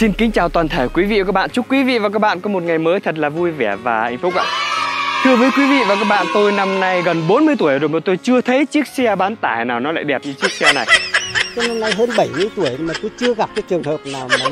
Xin kính chào toàn thể quý vị và các bạn. Chúc quý vị và các bạn có một ngày mới thật là vui vẻ và hạnh phúc ạ. Thưa với quý vị và các bạn, tôi năm nay gần 40 tuổi rồi mà tôi chưa thấy chiếc xe bán tải nào nó lại đẹp như chiếc xe này. Tôi năm nay hơn 70 tuổi mà tôi chưa gặp cái trường hợp nào mà.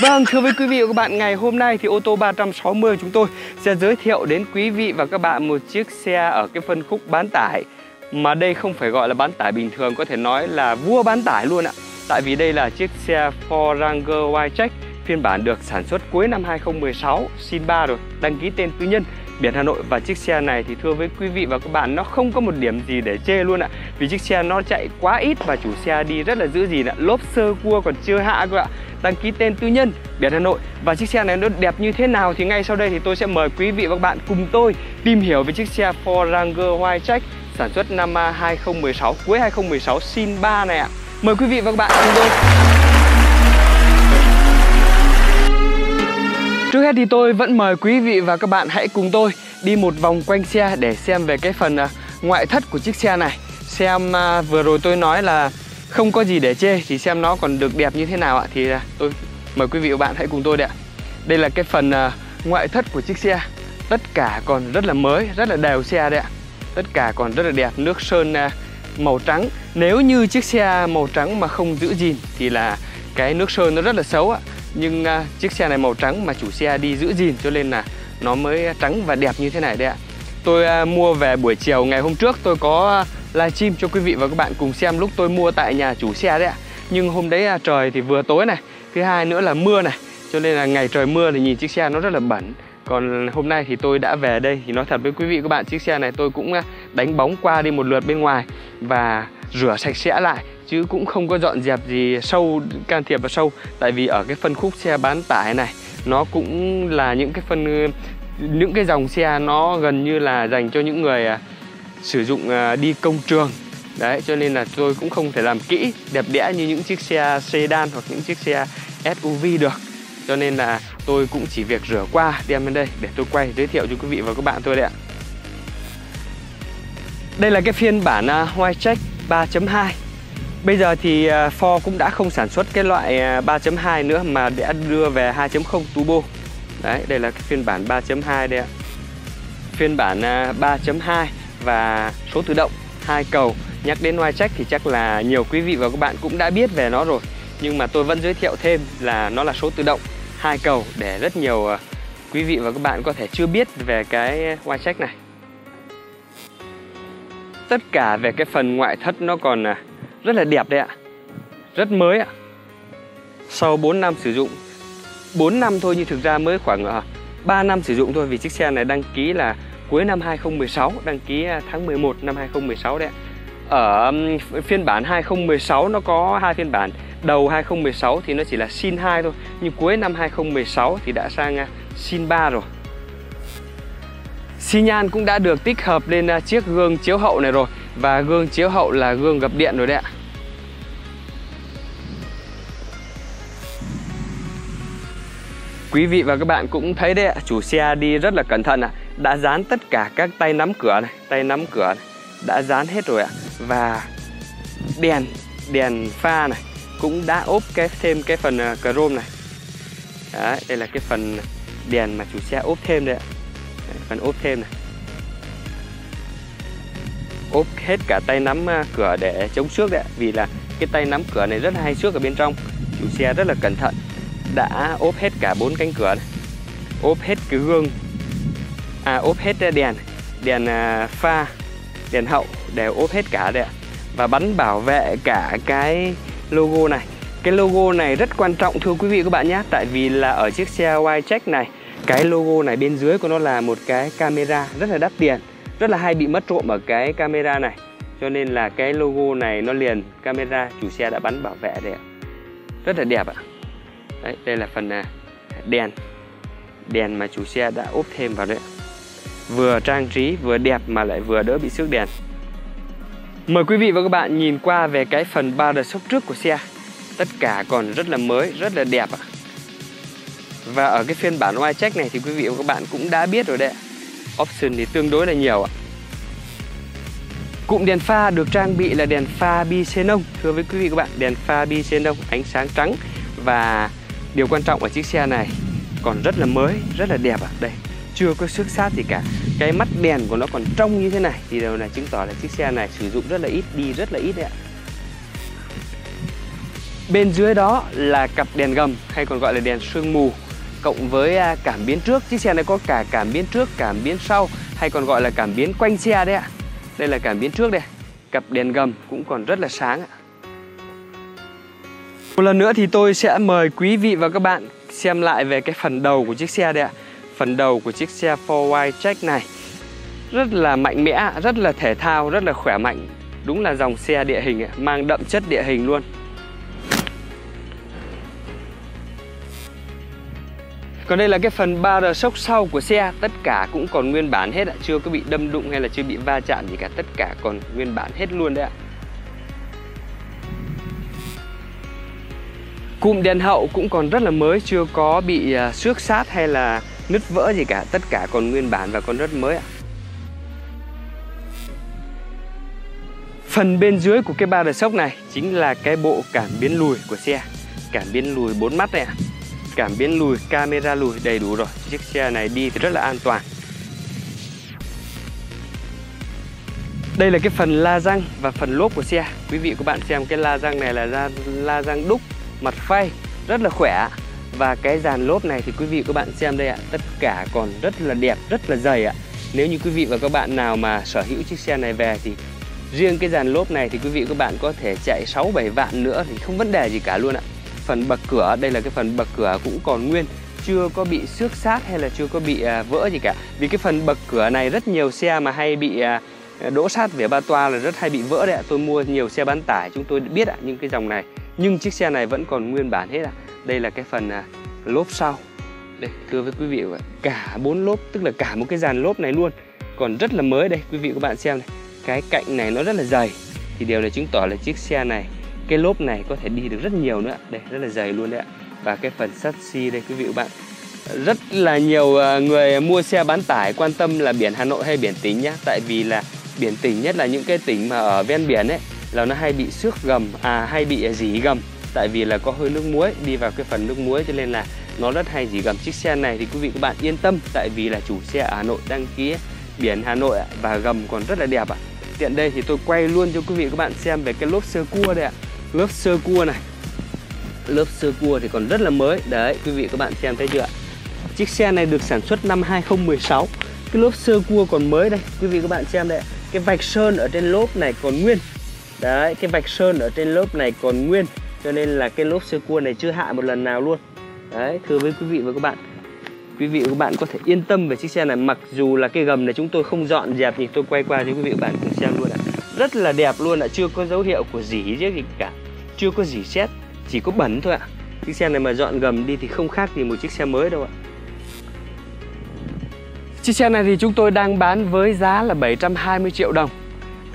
Vâng, thưa với quý vị và các bạn, ngày hôm nay thì ô tô 360 chúng tôi sẽ giới thiệu đến quý vị và các bạn một chiếc xe ở cái phân khúc bán tải mà đây không phải gọi là bán tải bình thường, có thể nói là vua bán tải luôn ạ Tại vì đây là chiếc xe Ford Ranger Wildtrak phiên bản được sản xuất cuối năm 2016, xin 3 rồi, đăng ký tên tư nhân biển Hà Nội. Và chiếc xe này thì thưa với quý vị và các bạn nó không có một điểm gì để chê luôn ạ. Vì chiếc xe nó chạy quá ít và chủ xe đi rất là giữ gìn ạ. Lốp sơ cua còn chưa hạ cơ ạ. Đăng ký tên tư nhân biển Hà Nội. Và chiếc xe này nó đẹp như thế nào thì ngay sau đây thì tôi sẽ mời quý vị và các bạn cùng tôi tìm hiểu về chiếc xe Ford Ranger Wildtrak sản xuất năm 2016 cuối 2016 sin 3 này ạ mời quý vị và các bạn cùng tôi. Trước hết thì tôi vẫn mời quý vị và các bạn hãy cùng tôi đi một vòng quanh xe để xem về cái phần à, ngoại thất của chiếc xe này. Xem à, vừa rồi tôi nói là không có gì để chê thì xem nó còn được đẹp như thế nào ạ. Thì à, tôi mời quý vị và bạn hãy cùng tôi đấy ạ. Đây là cái phần ngoại thất của chiếc xe. Tất cả còn rất là mới, rất là đều xe đấy ạ. Tất cả còn rất là đẹp, nước sơn màu trắng. Nếu như chiếc xe màu trắng mà không giữ gìn thì là cái nước sơn nó rất là xấu ạ. Nhưng uh, chiếc xe này màu trắng mà chủ xe đi giữ gìn cho nên là nó mới trắng và đẹp như thế này đấy ạ. Tôi uh, mua về buổi chiều ngày hôm trước tôi có à, livestream cho quý vị và các bạn cùng xem lúc tôi mua tại nhà chủ xe đấy ạ. Nhưng hôm đấy uh, trời thì vừa tối này thứ hai nữa là mưa này cho nên là ngày trời mưa thì nhìn chiếc xe nó rất là bẩn còn hôm nay thì tôi đã về đây. Thì nói thật với quý vị các bạn chiếc xe này tôi cũng à, đánh bóng qua đi một lượt bên ngoài và rửa sạch sẽ lại chứ cũng không có dọn dẹp gì sâu can thiệp vào sâu. Tại vì ở cái phân khúc xe bán tải này nó cũng là những cái phân những cái dòng xe nó gần như là dành cho những người à, sử dụng à, đi công trường. Đấy cho nên là tôi cũng không thể làm kỹ đẹp đẽ như những chiếc xe sedan hoặc những chiếc xe SUV được. Cho nên là tôi cũng chỉ việc rửa qua đem lên đây để tôi quay giới thiệu cho quý vị và các bạn thôi đấy ạ đây là cái phiên bản uh, White Check 3.2 Bây giờ thì à, Ford cũng đã không sản xuất cái loại à, 3.2 nữa mà đã đưa về 2.0 turbo. Đấy, đây là cái phiên bản 3.2 đây ạ. Phiên bản à, 3.2 và số tự động hai cầu. Nhắc đến Wildtrak thì chắc là nhiều quý vị và các bạn cũng đã biết về nó rồi. Nhưng mà tôi vẫn giới thiệu thêm là nó là số tự động hai cầu để rất nhiều ờ, quý vị và các bạn có thể chưa biết về cái Wildtrak này. Tất cả về cái phần ngoại thất nó còn ờ, rất là đẹp đấy ạ. Rất mới ạ. Sau 4 năm sử dụng 4 năm thôi nhưng thực ra mới khoảng ờ, 3 năm sử dụng thôi vì chiếc xe này đăng ký là cuối năm 2016 đăng ký tháng 11 năm 2016 đấy ạ. Ở phiên bản 2016 nó có hai phiên bản đầu 2016 thì nó chỉ là sin 2 thôi nhưng cuối năm 2016 thì đã sang à, sin 3 rồi. Xi nhan cũng đã được tích hợp lên à, chiếc gương chiếu hậu này rồi và gương chiếu hậu là gương gập điện rồi đấy ạ. Quý vị và các bạn cũng thấy đấy ạ Chủ xe đi rất là cẩn thận ạ Đã dán tất cả các tay nắm cửa này Tay nắm cửa này, đã dán hết rồi ạ Và đèn Đèn pha này cũng đã ốp cái thêm cái phần à, chrome này. Đấy, đây là cái phần đèn mà chủ xe ốp thêm đấy ạ. Đấy, Phần ốp thêm này. Ốp hết cả tay nắm à, cửa để chống xước đấy vì là cái tay nắm cửa này rất là hay xước ở bên trong. Chủ xe rất là cẩn thận đã ốp hết cả bốn cánh cửa này. Ốp hết cái gương à ốp hết đèn đèn à, pha đèn hậu đều ốp hết cả đấy ạ. Và bắn bảo vệ cả cái logo này. Cái logo này rất quan trọng, thưa quý vị các bạn nhé, tại vì là ở chiếc xe Wildtrak này, cái logo này bên dưới của nó là một cái camera rất là đắt tiền, rất là hay bị mất trộm ở cái camera này. Cho nên là cái logo này nó liền camera chủ xe đã bắn bảo vệ đây ạ. Rất là đẹp ạ. Đấy, đây là phần à, đèn. Đèn mà chủ xe đã ốp thêm vào đấy vừa trang trí, vừa đẹp mà lại vừa đỡ bị xước đèn mời quý vị và các bạn nhìn qua về cái phần ba đợt sốc trước của xe. Tất cả còn rất là mới rất là đẹp ạ. Và ở cái phiên bản ngoài check này thì quý vị và các bạn cũng đã biết rồi đấy. Option thì tương đối là nhiều ạ. Cụm đèn pha được trang bị là đèn pha bi xenon Thưa với quý vị các bạn, đèn pha bi xenon ánh sáng trắng. Và Điều quan trọng ở chiếc xe này còn rất là mới, rất là đẹp ạ. À. Đây, chưa có xước sát gì cả. Cái mắt đèn của nó còn trong như thế này thì điều này chứng tỏ là chiếc xe này sử dụng rất là ít, đi rất là ít đấy ạ. Bên dưới đó là cặp đèn gầm hay còn gọi là đèn sương mù cộng với à, cảm biến trước. Chiếc xe này có cả cảm biến trước, cảm biến sau hay còn gọi là cảm biến quanh xe đấy ạ. Đây là cảm biến trước đây. Cặp đèn gầm cũng còn rất là sáng ạ. Một lần nữa thì tôi sẽ mời quý vị và các bạn xem lại về cái phần đầu của chiếc xe đây ạ. Phần đầu của chiếc xe 4 Check này rất là mạnh mẽ, rất là thể thao, rất là khỏe mạnh. Đúng là dòng xe địa hình mang đậm chất địa hình luôn. Còn đây là cái phần ba r sốc sau của xe Tất cả cũng còn nguyên bản hết ạ Chưa có bị đâm đụng hay là chưa bị va chạm gì cả Tất cả còn nguyên bản hết luôn đấy ạ Cụm đèn hậu cũng còn rất là mới Chưa có bị à, xước sát hay là nứt vỡ gì cả Tất cả còn nguyên bản và còn rất mới ạ. Phần bên dưới của cái ba đờ sốc này chính là cái bộ cảm biến lùi của xe. Cảm biến lùi bốn mắt này ạ. Cảm biến lùi, camera lùi đầy đủ rồi. Chiếc xe này đi thì rất là an toàn. Đây là cái phần la răng và phần lốp của xe. Quý vị các bạn xem cái la răng này là la, la răng đúc mặt phay rất là khỏe và cái dàn lốp này thì quý vị các bạn xem đây ạ tất cả còn rất là đẹp rất là dày ạ. Nếu như quý vị và các bạn nào mà sở hữu chiếc xe này về thì riêng cái dàn lốp này thì quý vị các bạn có thể chạy 6 7 vạn nữa thì không vấn đề gì cả luôn ạ. Phần bậc cửa đây là cái phần bậc cửa cũng còn nguyên chưa có bị xước sát hay là chưa có bị à, vỡ gì cả. Vì cái phần bậc cửa này rất nhiều xe mà hay bị à, đỗ sát vỉa ba toa là rất hay bị vỡ đấy ạ. Tôi mua nhiều xe bán tải chúng tôi biết ạ nhưng cái dòng này. Nhưng chiếc xe này vẫn còn nguyên bản hết à đây là cái phần à, lốp sau. Đây, thưa với quý vị cả bốn lốp, tức là cả một cái dàn lốp này luôn. Còn rất là mới đây, quý vị các bạn xem này. Cái cạnh này nó rất là dày. Thì điều này chứng tỏ là chiếc xe này, cái lốp này có thể đi được rất nhiều nữa. Đây, rất là dày luôn đấy ạ. Và cái phần sắt xi đây, quý vị các bạn. Rất là nhiều à, người mua xe bán tải quan tâm là biển Hà Nội hay biển tỉnh nhá. Tại vì là biển tỉnh nhất là những cái tỉnh mà ở ven biển ấy, là nó hay bị xước gầm à hay bị dỉ gầm tại vì là có hơi nước muối, đi vào cái phần nước muối cho nên là nó rất hay dỉ gầm chiếc xe này. Thì quý vị các bạn yên tâm, tại vì là chủ xe ở Hà Nội đăng ký biển Hà Nội và gầm còn rất là đẹp ạ. Tiện đây thì tôi quay luôn cho quý vị các bạn xem về cái lốp sơ cua đây ạ. Lốp sơ cua này. Lốp sơ cua thì còn rất là mới. Đấy, quý vị các bạn xem thấy chưa chiếc xe này được sản xuất năm 2016 cái lốp sơ cua còn mới đây, quý vị các bạn xem đây cái vạch sơn ở trên lốp này còn nguyên. Đấy, cái vạch sơn ở trên lốp này còn nguyên cho nên là cái lốp sơ cua này chưa hạ một lần nào luôn. Đấy, thưa với quý vị và các bạn. Quý vị và các bạn có thể yên tâm về chiếc xe này. Mặc dù là cái gầm này chúng tôi không dọn dẹp thì tôi quay qua cho quý vị và các bạn cùng xem luôn ạ. Rất là đẹp luôn ạ, chưa có dấu hiệu của gì chứ gì cả. Chưa có gì xét chỉ có bẩn thôi ạ. Chiếc xe này mà dọn gầm đi thì không khác gì một chiếc xe mới đâu ạ. Chiếc xe này thì chúng tôi đang bán với giá là 720 triệu đồng.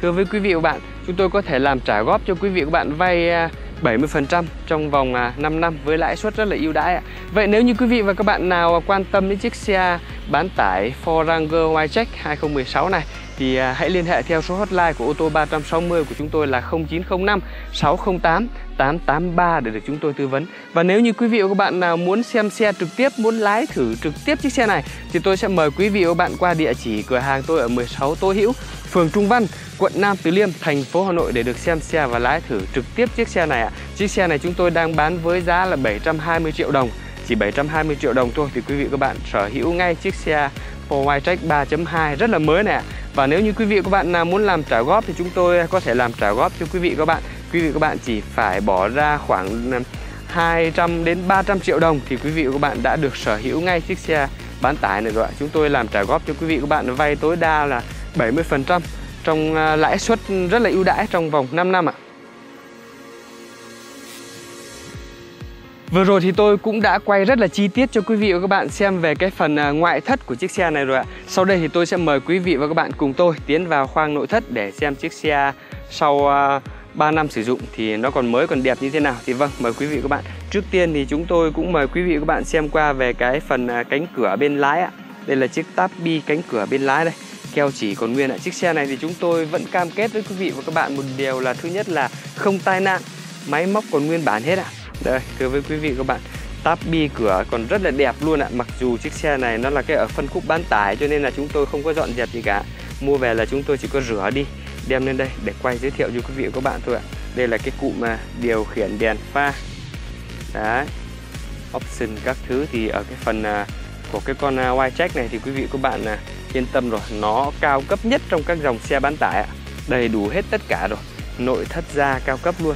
Thưa với quý vị và các bạn, Chúng tôi có thể làm trả góp cho quý vị và các bạn vay à, 70% trong vòng à, 5 năm với lãi suất rất là ưu đãi ạ. Vậy nếu như quý vị và các bạn nào quan tâm đến chiếc xe bán tải Ford Ranger Wildtrak 2016 này thì à, hãy liên hệ theo số hotline của ô tô 360 của chúng tôi là 0905 608 883 để được chúng tôi tư vấn. Và nếu như quý vị và các bạn nào muốn xem xe trực tiếp, muốn lái thử trực tiếp chiếc xe này thì tôi sẽ mời quý vị và các bạn qua địa chỉ cửa hàng tôi ở 16 Tô Hữu, phường Trung Văn, quận Nam Từ Liêm, thành phố Hà Nội để được xem xe và lái thử trực tiếp chiếc xe này ạ. Chiếc xe này chúng tôi đang bán với giá là 720 triệu đồng. Chỉ 720 triệu đồng thôi thì quý vị và các bạn sở hữu ngay chiếc xe Apple WireTrack 3.2 rất là mới này. Và nếu như quý vị các bạn nào muốn làm trả góp thì chúng tôi có thể làm trả góp cho quý vị các bạn. Quý vị các bạn chỉ phải bỏ ra khoảng ừ, 200 đến 300 triệu đồng thì quý vị các bạn đã được sở hữu ngay chiếc xe bán tải này rồi ạ. Chúng tôi làm trả góp cho quý vị các bạn vay tối đa là 70% trong à, lãi suất rất là ưu đãi trong vòng 5 năm ạ. Vừa rồi thì tôi cũng đã quay rất là chi tiết cho quý vị và các bạn xem về cái phần à, ngoại thất của chiếc xe này rồi ạ. Sau đây thì tôi sẽ mời quý vị và các bạn cùng tôi tiến vào khoang nội thất để xem chiếc xe sau à, 3 năm sử dụng thì nó còn mới, còn đẹp như thế nào. Thì vâng mời quý vị và các bạn. Trước tiên thì chúng tôi cũng mời quý vị và các bạn xem qua về cái phần à, cánh cửa bên lái ạ. Đây là chiếc táp bi cánh cửa bên lái đây. Keo chỉ còn nguyên ạ. Chiếc xe này thì chúng tôi vẫn cam kết với quý vị và các bạn một điều là thứ nhất là không tai nạn, máy móc còn nguyên bản hết ạ đây, thưa với quý vị các bạn, táp bi cửa còn rất là đẹp luôn ạ. Mặc dù chiếc xe này nó là cái ở phân khúc bán tải cho nên là chúng tôi không có dọn dẹp gì cả. Mua về là chúng tôi chỉ có rửa đi, Đem lên đây để quay giới thiệu cho quý vị và các bạn thôi ạ. Đây là cái cụm mà điều khiển đèn pha. Đấy. Option các thứ thì ở cái phần à, của cái con à, y Check này thì quý vị các bạn à, yên tâm rồi, Nó cao cấp nhất trong các dòng xe bán tải ạ. Đầy đủ hết tất cả rồi. Nội thất da cao cấp luôn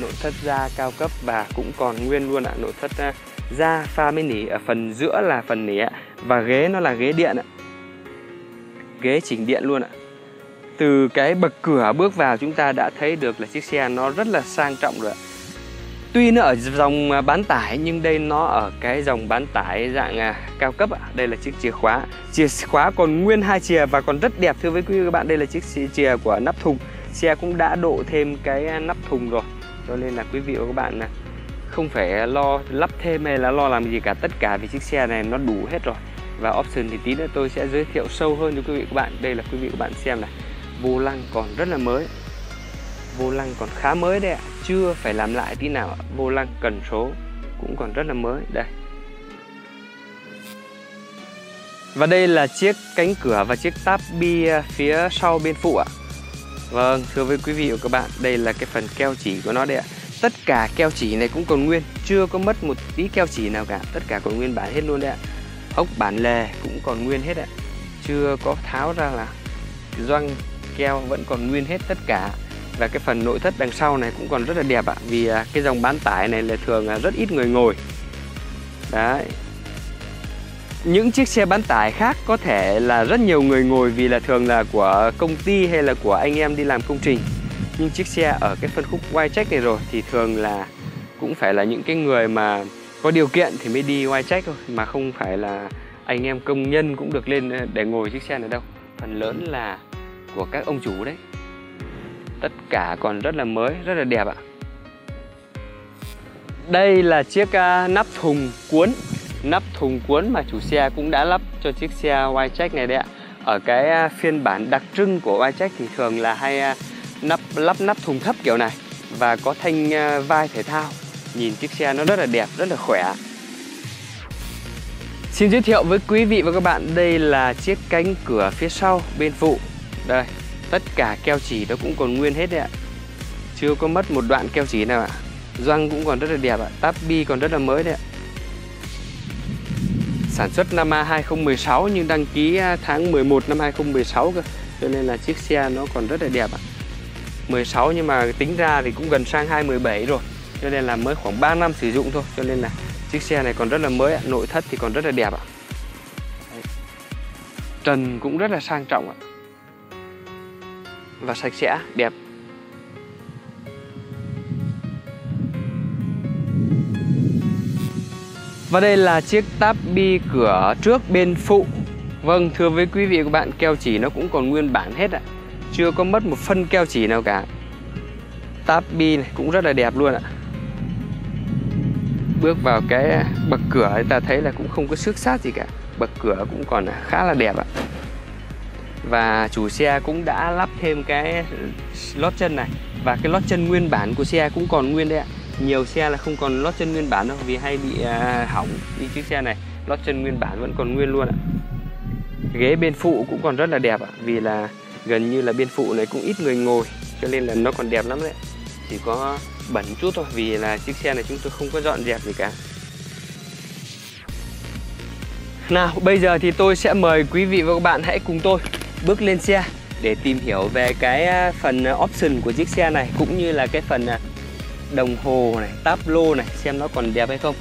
nội thất da cao cấp và cũng còn nguyên luôn ạ. Nội thất à, da pha mới nỉ ở phần giữa là phần nỉ ạ và ghế nó là ghế điện ạ. Ghế chỉnh điện luôn ạ. Từ cái bậc cửa bước vào chúng ta đã thấy được là chiếc xe nó rất là sang trọng rồi ạ. Tuy nó ở dòng à, bán tải nhưng đây nó ở cái dòng bán tải dạng à, cao cấp ạ. Đây là chiếc chìa khóa. Chìa khóa còn nguyên hai chìa và còn rất đẹp thưa với quý vị các bạn. Đây là chiếc chìa của nắp thùng. Xe cũng đã độ thêm cái à, nắp thùng rồi cho nên là quý vị và các bạn là không phải lo lắp thêm hay là lo làm gì cả. Tất cả vì chiếc xe này nó đủ hết rồi. Và option thì tí nữa tôi sẽ giới thiệu sâu hơn cho quý vị và các bạn. Đây là quý vị và các bạn xem này. Vô lăng còn rất là mới. Vô lăng còn khá mới đấy ạ. Chưa phải làm lại tí nào vô lăng cần số cũng còn rất là mới. Đây. Và đây là chiếc cánh cửa và chiếc tab bi phía sau bên phụ ạ. Vâng, thưa với quý vị và các bạn, đây là cái phần keo chỉ của nó đây ạ. Tất cả keo chỉ này cũng còn nguyên, chưa có mất một tí keo chỉ nào cả, tất cả còn nguyên bản hết luôn đấy ạ. Ốc bản lề cũng còn nguyên hết ạ. Chưa có tháo ra là doăng keo vẫn còn nguyên hết tất cả. Và cái phần nội thất đằng sau này cũng còn rất là đẹp ạ, vì à, cái dòng bán tải này là thường rất ít người ngồi. Đấy, những chiếc xe bán tải khác có thể là rất nhiều người ngồi vì là thường là của công ty hay là của anh em đi làm công trình. Nhưng chiếc xe ở cái phân khúc quay check này rồi thì thường là cũng phải là những cái người mà có điều kiện thì mới đi quay check thôi, mà không phải là anh em công nhân cũng được lên ờ, để ngồi chiếc xe này đâu. Phần lớn là của các ông chủ đấy. Tất cả còn rất là mới, rất là đẹp ạ. Đây là chiếc ờ, nắp thùng cuốn nắp thùng cuốn mà chủ xe cũng đã lắp cho chiếc xe Wildtrak này đấy ạ. Ở cái à, phiên bản đặc trưng của Wildtrak thì thường là hay à, nắp, lắp nắp thùng thấp kiểu này và có thanh à, vai thể thao. Nhìn chiếc xe nó rất là đẹp, rất là khỏe Xin giới thiệu với quý vị và các bạn, đây là chiếc cánh cửa phía sau bên phụ. Đây, tất cả keo chỉ nó cũng còn nguyên hết đấy ạ. Chưa có mất một đoạn keo chỉ nào ạ. Doăng cũng còn rất là đẹp ạ, Táp bi còn rất là mới đấy ạ sản xuất năm 2016 nhưng đăng ký à, tháng 11 năm 2016 cơ. Cho nên là chiếc xe nó còn rất là đẹp ạ. 16 nhưng mà tính ra thì cũng gần sang 2017 rồi. Cho nên là mới khoảng 3 năm sử dụng thôi. Cho nên là chiếc xe này còn rất là mới ạ. Nội thất thì còn rất là đẹp ạ. Trần cũng rất là sang trọng ạ. Và sạch sẽ, đẹp. Và đây là chiếc táp bi cửa trước bên phụ. Vâng, thưa với quý vị và các bạn, keo chỉ nó cũng còn nguyên bản hết ạ. Chưa có mất một phân keo chỉ nào cả. Táp bi này cũng rất là đẹp luôn ạ. Bước vào cái bậc cửa ta thấy là cũng không có xước sát gì cả. Bậc cửa cũng còn khá là đẹp ạ. Và chủ xe cũng đã lắp thêm cái lót chân này. Và cái lót chân nguyên bản của xe cũng còn nguyên đấy ạ nhiều xe là không còn lót chân nguyên bản đâu vì hay bị à, hỏng như chiếc xe này. Lót chân nguyên bản vẫn còn nguyên luôn ạ. Ghế bên phụ cũng còn rất là đẹp ạ vì là gần như là bên phụ này cũng ít người ngồi cho nên là nó còn đẹp lắm đấy chỉ có bẩn chút thôi vì là chiếc xe này chúng tôi không có dọn dẹp gì cả. Nào bây giờ thì tôi sẽ mời quý vị và các bạn hãy cùng tôi bước lên xe để tìm hiểu về cái à, phần option của chiếc xe này cũng như là cái phần à, đồng hồ này táp lô này xem nó còn đẹp hay không.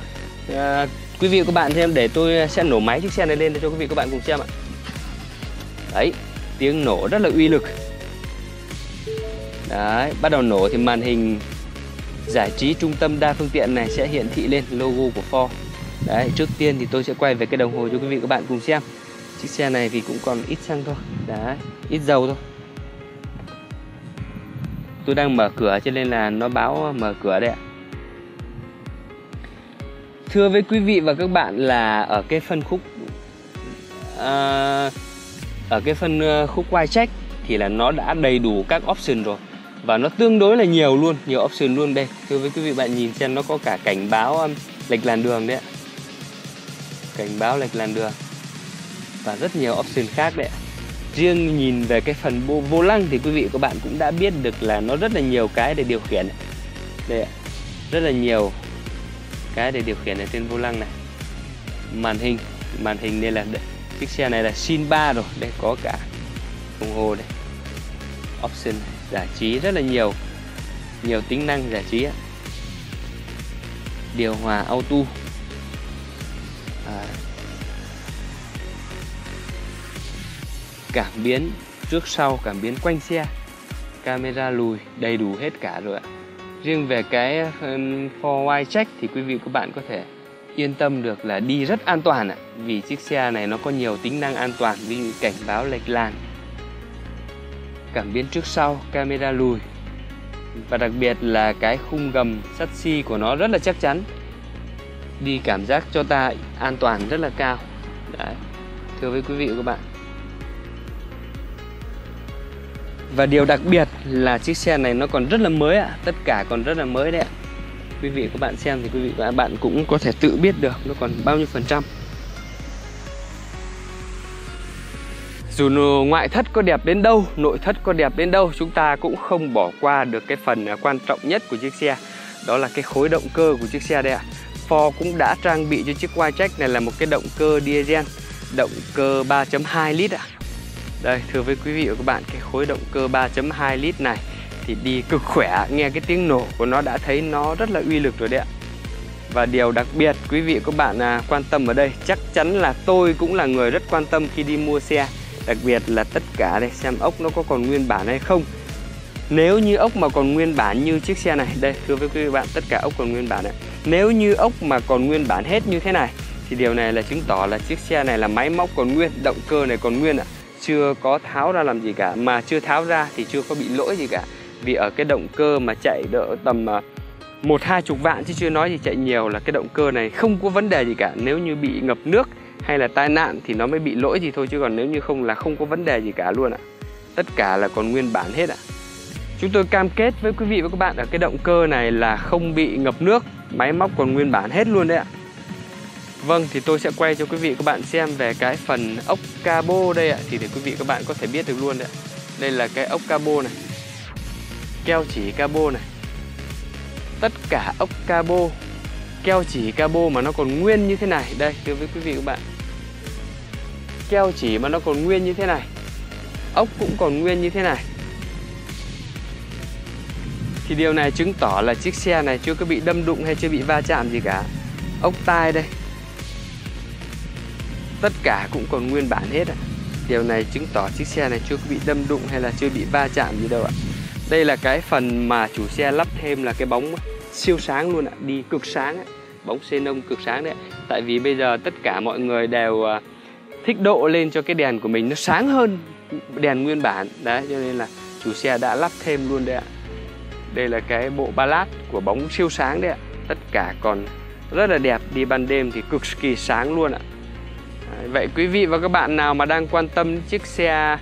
À, quý vị và các bạn xem để tôi sẽ nổ máy chiếc xe này lên để cho quý vị và các bạn cùng xem ạ. Đấy tiếng nổ rất là uy lực. Đấy bắt đầu nổ thì màn hình giải trí trung tâm đa phương tiện này sẽ hiển thị lên logo của Ford. Đấy trước tiên thì tôi sẽ quay về cái đồng hồ cho quý vị và các bạn cùng xem. Chiếc xe này thì cũng còn ít xăng thôi. Đấy ít dầu thôi tôi đang mở cửa cho nên là nó báo mở cửa đấy ạ. Thưa với quý vị và các bạn là ở cái phân khúc uh, ở cái phân ờ, khúc quay check thì là nó đã đầy đủ các option rồi và nó tương đối là nhiều luôn nhiều option luôn đây. Thưa với quý vị bạn nhìn xem nó có cả cảnh báo lệch làn đường đấy ạ. Cảnh báo lệch làn đường và rất nhiều option khác đấy ạ riêng nhìn về cái phần vô, vô lăng thì quý vị các bạn cũng đã biết được là nó rất là nhiều cái để điều khiển. Đây ạ rất là nhiều cái để điều khiển ở trên vô lăng này. Màn hình màn hình đây là chiếc xe này là sin 3 rồi đây có cả đồng hồ đây. Option giải trí rất là nhiều nhiều tính năng giải trí điều hòa auto. Cảm biến trước sau cảm biến quanh xe. Camera lùi đầy đủ hết cả rồi ạ. Riêng về cái um, for check thì quý vị các bạn có thể yên tâm được là đi rất an toàn ạ. Vì chiếc xe này nó có nhiều tính năng an toàn ví dụ cảnh báo lệch làn cảm biến trước sau camera lùi. Và đặc biệt là cái khung gầm sắt xi của nó rất là chắc chắn đi cảm giác cho ta an toàn rất là cao. Đấy. thưa với quý vị và các bạn. Và điều đặc biệt là chiếc xe này nó còn rất là mới ạ. Tất cả còn rất là mới đấy ạ. Quý vị các bạn xem thì quý vị và bạn cũng có thể tự biết được nó còn bao nhiêu phần trăm. Dù ngoại thất có đẹp đến đâu, nội thất có đẹp đến đâu, chúng ta cũng không bỏ qua được cái phần quan trọng nhất của chiếc xe. Đó là cái khối động cơ của chiếc xe đây ạ. Ford cũng đã trang bị cho chiếc Wildtrak này là một cái động cơ diesel, động cơ 3.2 lít ạ đây thưa với quý vị và các bạn cái khối động cơ 3.2 lít này thì đi cực khỏe nghe cái tiếng nổ của nó đã thấy nó rất là uy lực rồi đấy ạ. Và điều đặc biệt quý vị các bạn à, quan tâm ở đây chắc chắn là tôi cũng là người rất quan tâm khi đi mua xe đặc biệt là tất cả đây xem ốc nó có còn nguyên bản hay không. Nếu như ốc mà còn nguyên bản như chiếc xe này đây thưa với quý vị bạn tất cả ốc còn nguyên bản ạ. nếu như ốc mà còn nguyên bản hết như thế này thì điều này là chứng tỏ là chiếc xe này là máy móc còn nguyên động cơ này còn nguyên ạ. à chưa có tháo ra làm gì cả. Mà chưa tháo ra thì chưa có bị lỗi gì cả. Vì ở cái động cơ mà chạy đỡ tầm ờ, một, hai chục vạn chứ chưa nói gì chạy nhiều là cái động cơ này không có vấn đề gì cả. Nếu như bị ngập nước hay là tai nạn thì nó mới bị lỗi gì thôi, chứ còn nếu như không là không có vấn đề gì cả luôn ạ. Tất cả là còn nguyên bản hết ạ. Chúng tôi cam kết với quý vị và các bạn ở cái động cơ này là không bị ngập nước, máy móc còn nguyên bản hết luôn đấy ạ. Vâng thì tôi sẽ quay cho quý vị các bạn xem về cái phần ốc cabo đây ạ. Thì để quý vị các bạn có thể biết được luôn đấy Đây là cái ốc cabo này. Keo chỉ cabo này. Tất cả ốc cabo, Keo chỉ cabo mà nó còn nguyên như thế này. Đây đưa với quý vị các bạn. Keo chỉ mà nó còn nguyên như thế này. Ốc cũng còn nguyên như thế này. Thì điều này chứng tỏ là chiếc xe này chưa có bị đâm đụng hay chưa bị va chạm gì cả. Ốc tai đây tất cả cũng còn nguyên bản hết ạ. Điều này chứng tỏ chiếc xe này chưa có bị đâm đụng hay là chưa bị va chạm gì đâu ạ. Đây là cái phần mà chủ xe lắp thêm là cái bóng siêu sáng luôn ạ, đi cực sáng ạ. Bóng xenon cực sáng đấy tại vì bây giờ tất cả mọi người đều à, thích độ lên cho cái đèn của mình nó sáng hơn đèn nguyên bản. Đấy, cho nên là chủ xe đã lắp thêm luôn đấy ạ. Đây là cái bộ ba lát của bóng siêu sáng đấy ạ. Tất cả còn rất là đẹp, đi ban đêm thì cực kỳ sáng luôn ạ. Vậy quý vị và các bạn nào mà đang quan tâm chiếc xe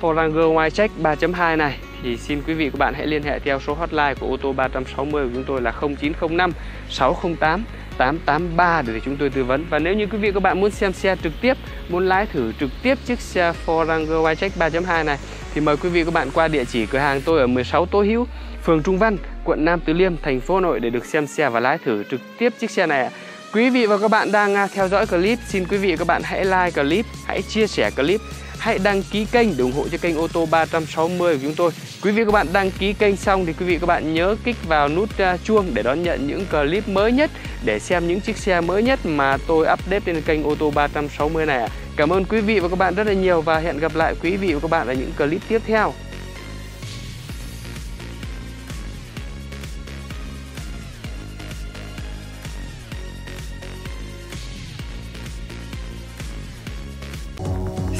Ford Ranger Wildtrak 3.2 này thì xin quý vị và các bạn hãy liên hệ theo số hotline của ô tô 360 của chúng tôi là 0905 608 883 để chúng tôi tư vấn. Và nếu như quý vị và các bạn muốn xem xe trực tiếp, muốn lái thử trực tiếp chiếc xe Ford Ranger Wildtrak 3.2 này thì mời quý vị và các bạn qua địa chỉ cửa hàng tôi ở 16 Tô Hữu, phường Trung Văn, quận Nam Từ Liêm, thành phố Hà Nội để được xem xe và lái thử trực tiếp chiếc xe này ạ. Quý vị và các bạn đang à, theo dõi clip, xin quý vị và các bạn hãy like clip, hãy chia sẻ clip, hãy đăng ký kênh để ủng hộ cho kênh ô tô 360 của chúng tôi. Quý vị và các bạn đăng ký kênh xong thì quý vị và các bạn nhớ kích vào nút à, chuông để đón nhận những clip mới nhất để xem những chiếc xe mới nhất mà tôi update trên kênh ô tô 360 này. Cảm ơn quý vị và các bạn rất là nhiều và hẹn gặp lại quý vị và các bạn ở những clip tiếp theo.